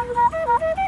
ハハハハ